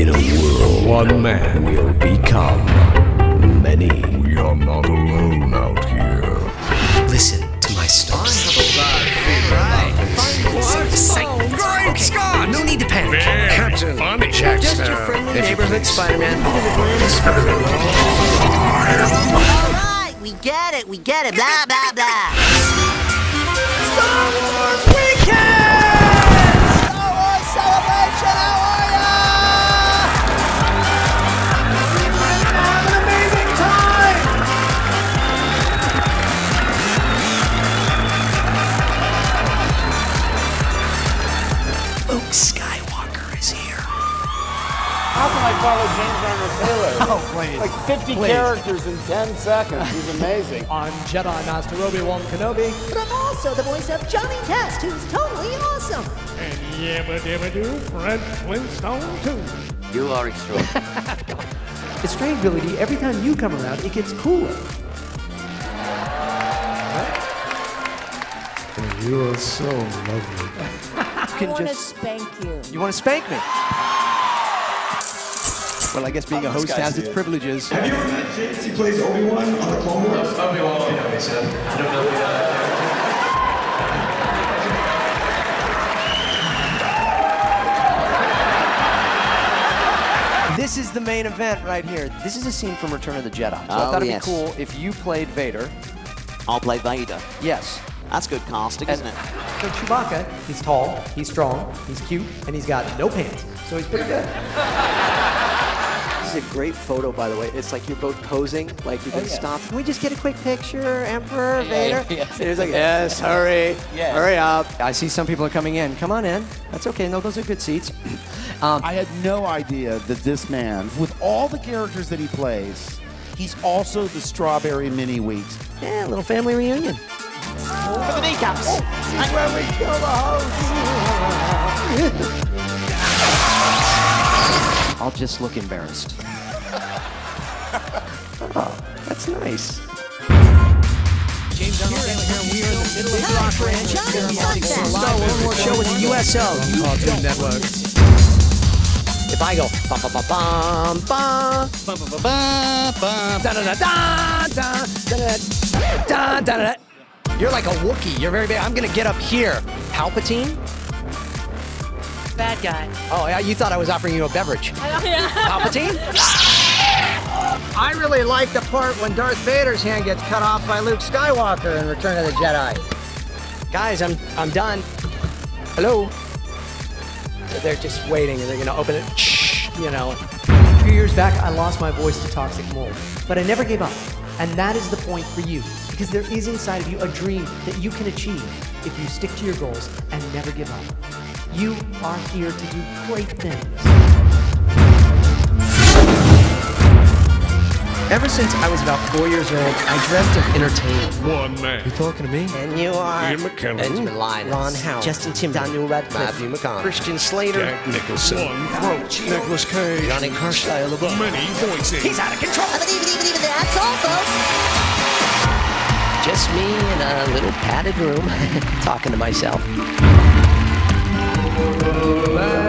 In a world, one man will become many. We are not alone out here. Listen to my story. Oh, great Scott! No need to panic. Captain. Funny, Jack Just your friendly neighborhood Spider-Man. All right, we get it, we get it. Blah, blah, blah. Star Wars Weekend! How can I follow James Arnold Taylor? Oh, please. Like 50 Please. characters in 10 seconds. He's amazing. I'm Jedi Master Obi-Wan Kenobi. But I'm also the voice of Johnny Test, who's totally awesome. And yabba dabba doo, Fred Flintstone too. You are extraordinary. The strange ability, every time you come around, it gets cooler. You are so lovely. I want to spank you. You want to spank me? Well, I guess being a host has its privileges. Have you ever met James? He plays Obi-Wan on the Clone Wars. Obi Wan, yeah, he said. I don't know that. This is the main event right here. This is a scene from Return of the Jedi. So I Oh, thought it'd yes. be cool if you played Vader. I'll play Vader. Yes. That's good casting, And isn't it? so Chewbacca, he's tall, he's strong, he's cute, and he's got no pants. So he's pretty good. This is a great photo, by the way. It's like you're both posing, like you're gonna stop. Can we just get a quick picture, Emperor, Vader? yeah. And he's like, yes, hurry, Yes. hurry up. I see some people are coming in. Come on in. That's okay. No, those are good seats. Um, I had no idea that this man, with all the characters that he plays, he's also the strawberry mini wheat. yeah, little family reunion. For the kneecaps. And when we kill the host. I'll just look embarrassed. That's nice. James Arnold Taylor here. We are in the middle of Rock Ranch. Johnny Sunset. Star Wars War show with the USO. Cartoon Network. If I go bum da da da da da da da da da da. You're like a Wookiee. You're very big. I'm gonna get up here. Palpatine. Bad guy. Oh yeah, you thought I was offering you a beverage. yeah. Palpatine. Really like the part when Darth Vader's hand gets cut off by Luke Skywalker in Return of the Jedi. Guys, I'm I'm done. Hello. They're just waiting. They're gonna open it. Shh, you know. A few years back, I lost my voice to toxic mold, but I never gave up. And that is the point for you, because there is inside of you a dream that you can achieve if you stick to your goals and never give up. You are here to do great things. Ever since I was about four years old, I dreamt of entertainment. One man. You talking to me? And you are Ian McKellen. Benjamin Linus. Ron Howard, Justin Timberlake, Daniel Radcliffe, Matthew McConaughey. Christian Slater, Jack Nicholson. One throat. Nicolas Cage. Johnny Carstyle above. Many voices. He's out of control. I believe it even even. That's all, folks. Just me in a little padded room, talking to myself. Bye.